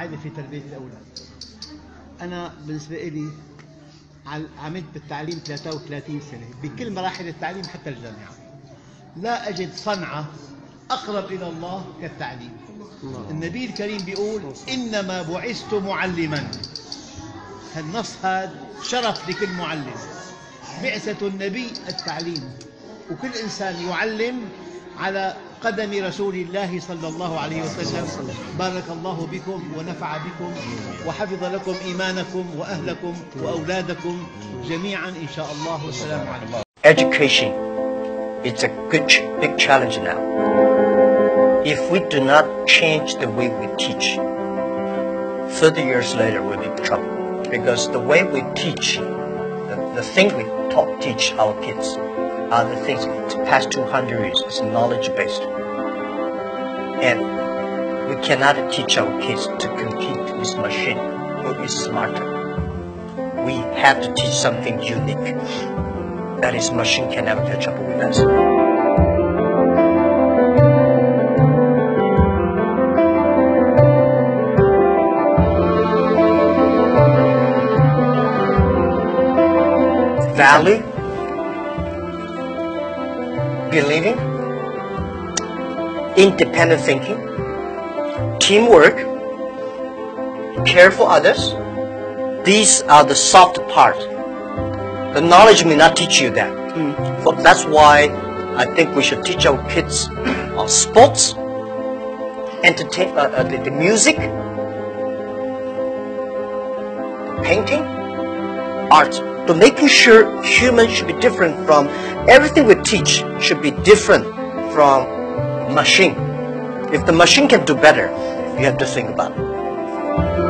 قاعدة في تربية الأولاد. أنا بالنسبة لي عملت بالتعليم 33 سنة. بكل مراحل التعليم حتى الجامعة. لا أجد صنعة أقرب إلى الله كالتعليم. النبي الكريم بيقول إنما بعثت معلما. هالنص هذا شرف لكل معلم. بعثة النبي التعليم. وكل إنسان يعلم على قدم رسول الله صلى الله عليه وسلم بارك الله بكم ونفع بكم وحفظ لكم إيمانكم وأهلكم وأولادكم جميعا إن شاء الله والسلام عليكم education is a good, big challenge now. If we do not change the way we teach, 30 years later we'll be in trouble. Because the way we teach, the, the thing we taught, teach our kids are the things the past 200 years is knowledge based. And we cannot teach our kids to compete with machine who is smarter. We have to teach something unique that is machine can never catch up with us. Value, believing, independent thinking, teamwork, care for others. These are the soft part the knowledge may not teach you that. So that's why I think we should teach our kids uh, sports, entertain, uh, uh, the, the music, painting, art. To making sure humans should be different from everything we teach should be different from machine. If the machine can do better, you have to think about it.